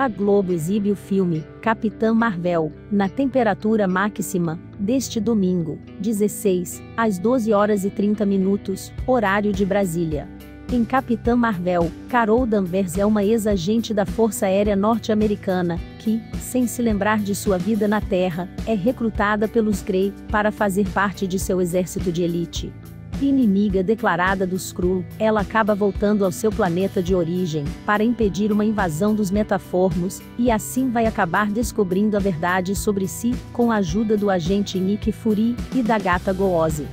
A Globo exibe o filme Capitã Marvel na temperatura máxima deste domingo, 16 às 12 horas e 30 minutos, horário de Brasília. Em Capitã Marvel, Carol Danvers é uma ex-agente da Força Aérea Norte-Americana, que, sem se lembrar de sua vida na Terra, é recrutada pelos Grey para fazer parte de seu exército de elite. Inimiga declarada dos Skrull, ela acaba voltando ao seu planeta de origem para impedir uma invasão dos metaformos, e assim vai acabar descobrindo a verdade sobre si, com a ajuda do agente Nick Fury e da gata Goose.